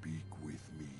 Speak with me.